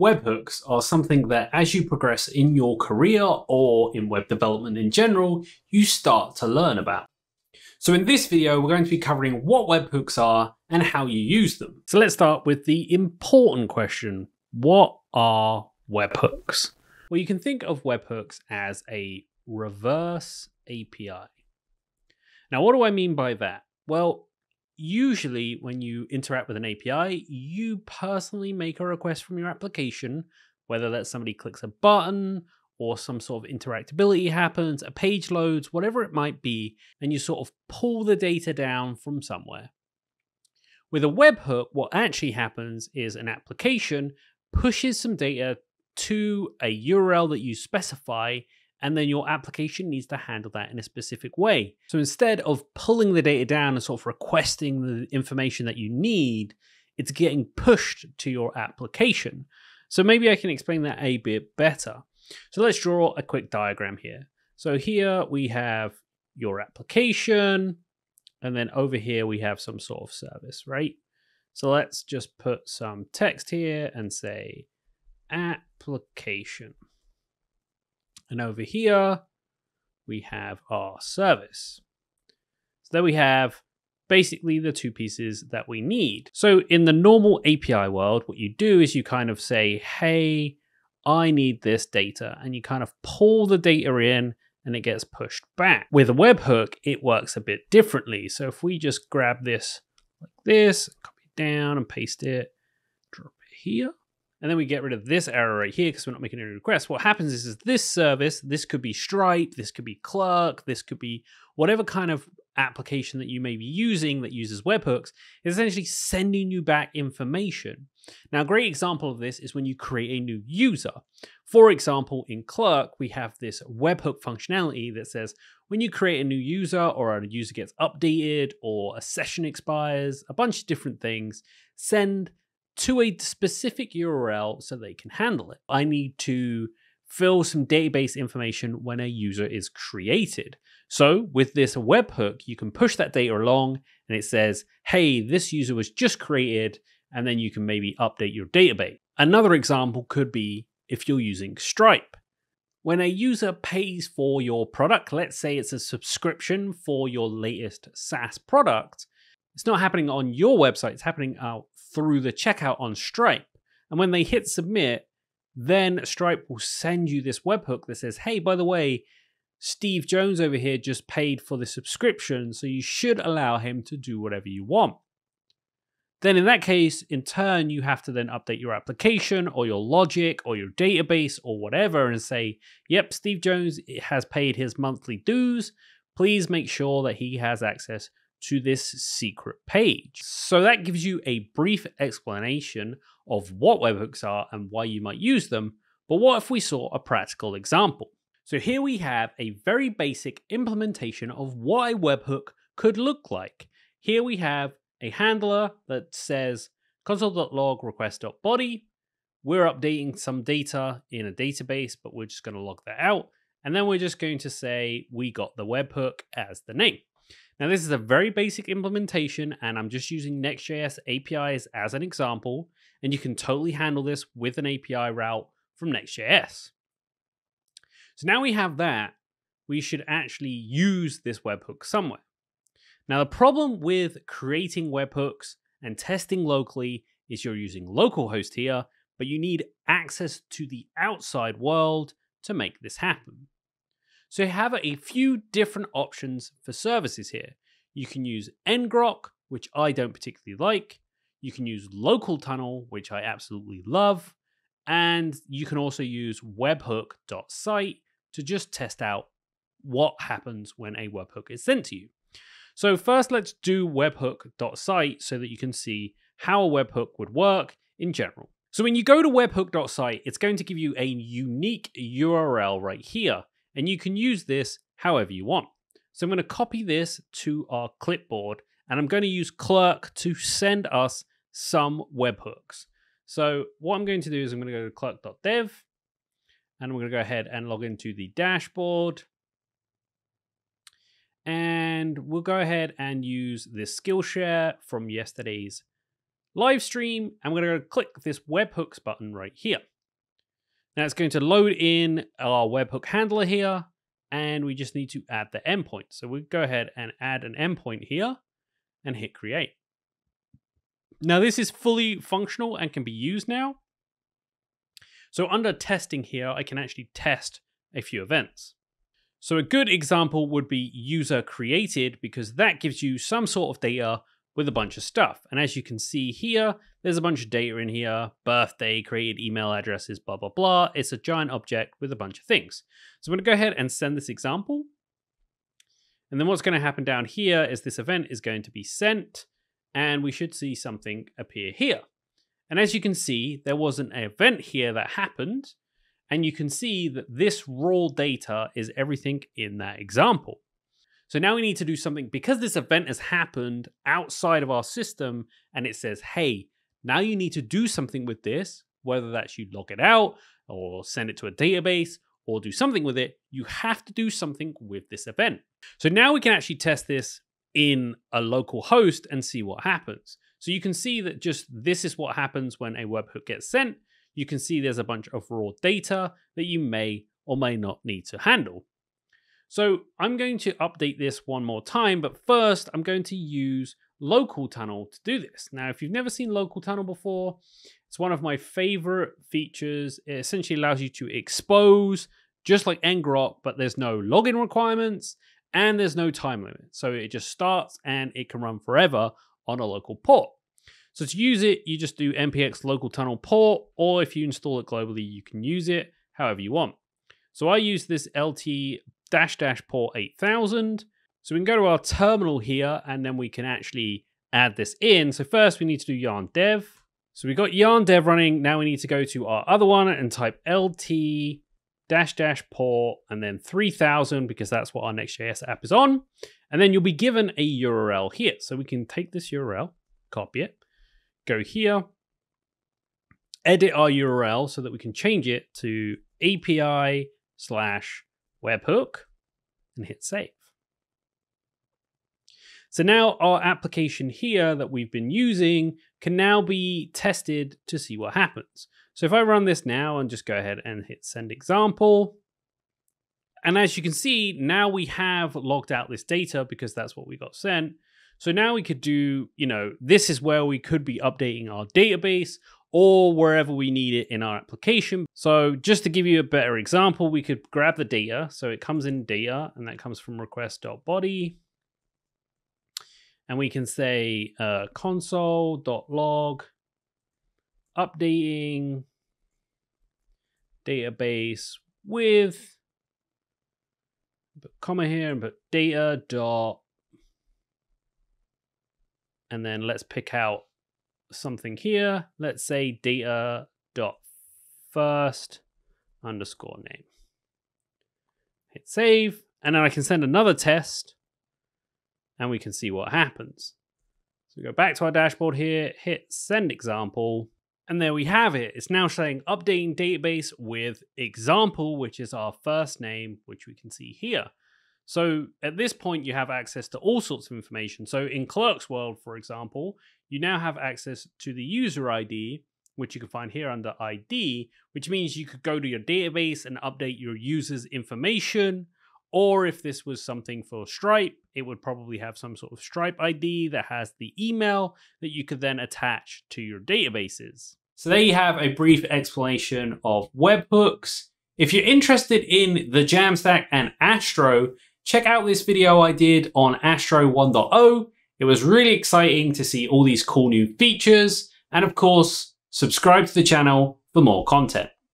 Webhooks are something that as you progress in your career or in web development in general, you start to learn about. So in this video, we're going to be covering what webhooks are and how you use them. So let's start with the important question. What are webhooks? Well, you can think of webhooks as a reverse API. Now, what do I mean by that? Well, usually when you interact with an API, you personally make a request from your application, whether that somebody clicks a button or some sort of interactability happens, a page loads, whatever it might be, and you sort of pull the data down from somewhere. With a webhook, what actually happens is an application pushes some data to a URL that you specify and then your application needs to handle that in a specific way. So instead of pulling the data down and sort of requesting the information that you need, it's getting pushed to your application. So maybe I can explain that a bit better. So let's draw a quick diagram here. So here we have your application, and then over here we have some sort of service, right? So let's just put some text here and say application. And over here, we have our service. So there we have basically the two pieces that we need. So in the normal API world, what you do is you kind of say, hey, I need this data. And you kind of pull the data in and it gets pushed back. With a webhook, it works a bit differently. So if we just grab this like this, copy it down and paste it, drop it here, and then we get rid of this error right here because we're not making any requests. What happens is, is this service, this could be Stripe, this could be Clerk, this could be whatever kind of application that you may be using that uses webhooks, is essentially sending you back information. Now, a great example of this is when you create a new user. For example, in Clerk, we have this webhook functionality that says when you create a new user or a user gets updated or a session expires, a bunch of different things, send to a specific URL so they can handle it. I need to fill some database information when a user is created. So with this webhook, you can push that data along and it says, hey, this user was just created, and then you can maybe update your database. Another example could be if you're using Stripe. When a user pays for your product, let's say it's a subscription for your latest SaaS product, it's not happening on your website, it's happening out through the checkout on Stripe. And when they hit submit, then Stripe will send you this webhook that says, hey, by the way, Steve Jones over here just paid for the subscription, so you should allow him to do whatever you want. Then, in that case, in turn, you have to then update your application or your logic or your database or whatever and say, yep, Steve Jones has paid his monthly dues. Please make sure that he has access to this secret page. So that gives you a brief explanation of what webhooks are and why you might use them. But what if we saw a practical example? So here we have a very basic implementation of what a webhook could look like. Here we have a handler that says console.log request.body. We're updating some data in a database, but we're just going to log that out. And then we're just going to say we got the webhook as the name. Now, this is a very basic implementation, and I'm just using Next.js APIs as an example, and you can totally handle this with an API route from Next.js. So now we have that, we should actually use this webhook somewhere. Now, the problem with creating webhooks and testing locally is you're using localhost here, but you need access to the outside world to make this happen. So you have a few different options for services here. You can use ngrok, which I don't particularly like. You can use local tunnel, which I absolutely love. And you can also use webhook.site to just test out what happens when a webhook is sent to you. So first let's do webhook.site so that you can see how a webhook would work in general. So when you go to webhook.site, it's going to give you a unique URL right here and you can use this however you want. So I'm going to copy this to our clipboard and I'm going to use Clerk to send us some webhooks. So what I'm going to do is I'm going to go to clerk.dev and I'm going to go ahead and log into the dashboard. And we'll go ahead and use this Skillshare from yesterday's live stream, and we're going to click this webhooks button right here. Now it's going to load in our webhook handler here, and we just need to add the endpoint. So we go ahead and add an endpoint here and hit create. Now this is fully functional and can be used now. So under testing here, I can actually test a few events. So a good example would be user created because that gives you some sort of data with a bunch of stuff. And as you can see here, there's a bunch of data in here, birthday, created email addresses, blah, blah, blah. It's a giant object with a bunch of things. So I'm gonna go ahead and send this example. And then what's gonna happen down here is this event is going to be sent and we should see something appear here. And as you can see, there was an event here that happened and you can see that this raw data is everything in that example. So now we need to do something because this event has happened outside of our system and it says, hey, now you need to do something with this, whether that's you log it out or send it to a database or do something with it, you have to do something with this event. So now we can actually test this in a local host and see what happens. So you can see that just this is what happens when a webhook gets sent you can see there's a bunch of raw data that you may or may not need to handle. So I'm going to update this one more time, but first I'm going to use Local Tunnel to do this. Now, if you've never seen Local Tunnel before, it's one of my favorite features. It essentially allows you to expose just like ngrok, but there's no login requirements and there's no time limit. So it just starts and it can run forever on a local port. So to use it, you just do npx local tunnel port, or if you install it globally, you can use it however you want. So I use this LT dash dash port 8000. So we can go to our terminal here and then we can actually add this in. So first we need to do yarn dev. So we've got yarn dev running. Now we need to go to our other one and type LT dash dash port and then 3000 because that's what our Next.js app is on. And then you'll be given a URL here. So we can take this URL, copy it, go here, edit our URL so that we can change it to API slash webhook and hit save. So now our application here that we've been using can now be tested to see what happens. So if I run this now and just go ahead and hit send example, and as you can see, now we have logged out this data because that's what we got sent. So now we could do, you know, this is where we could be updating our database or wherever we need it in our application. So just to give you a better example, we could grab the data. So it comes in data and that comes from request.body. And we can say uh, console.log updating database with comma here and put data dot and then let's pick out something here. Let's say data dot first underscore name. Hit save, and then I can send another test, and we can see what happens. So we go back to our dashboard here, hit send example, and there we have it. It's now saying updating database with example, which is our first name, which we can see here. So at this point, you have access to all sorts of information. So in Clerk's World, for example, you now have access to the user ID, which you can find here under ID, which means you could go to your database and update your user's information. Or if this was something for Stripe, it would probably have some sort of Stripe ID that has the email that you could then attach to your databases. So there you have a brief explanation of webhooks. If you're interested in the Jamstack and Astro, check out this video I did on Astro 1.0. It was really exciting to see all these cool new features. And of course, subscribe to the channel for more content.